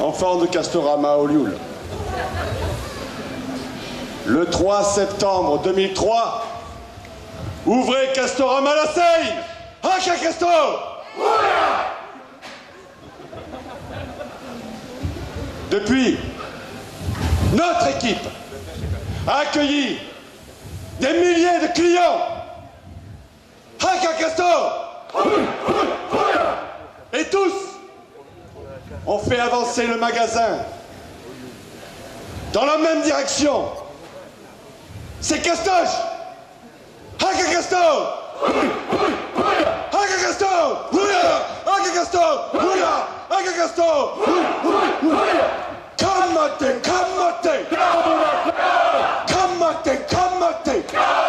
enfants de Castorama au Lioul. Le 3 septembre 2003, ouvrez Castorama la Seine Haka Castor Depuis, notre équipe a accueilli des milliers de clients. Haka Castor ont fait avancer le magasin. Dans la même direction. C'est Castoche. Haka Castor Haka Castor Haka Castor Haka Castor Kamate, kamate Kamate, kamate Tenete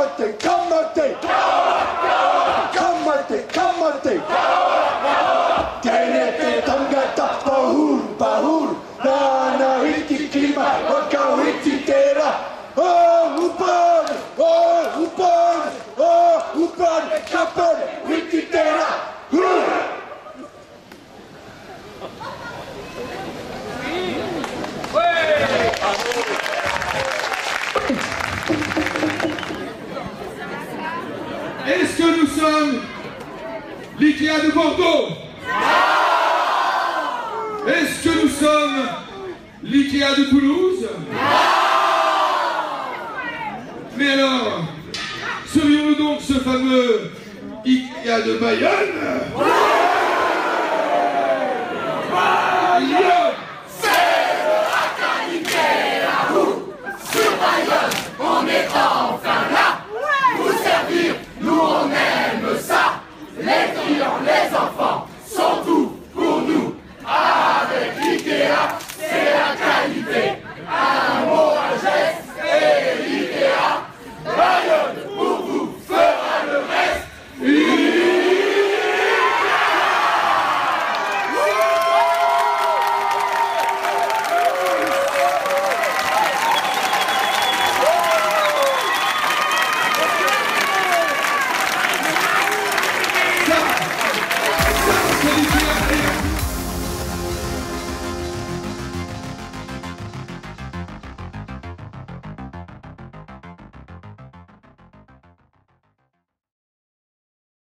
Kamate, kamate. Kamate, kamate. Kamate, kamate. tangata, pahur, pahur. Nā nā hiki kima, waka kau hiki tērā. O hupan, o hupan, o hupan, kapan, hiki tērā. Thank you. Que nous sommes l'IKEA de Bordeaux. Est-ce que nous sommes l'IKEA de Toulouse? Mais alors, serions-nous donc ce fameux IKEA de Bayonne?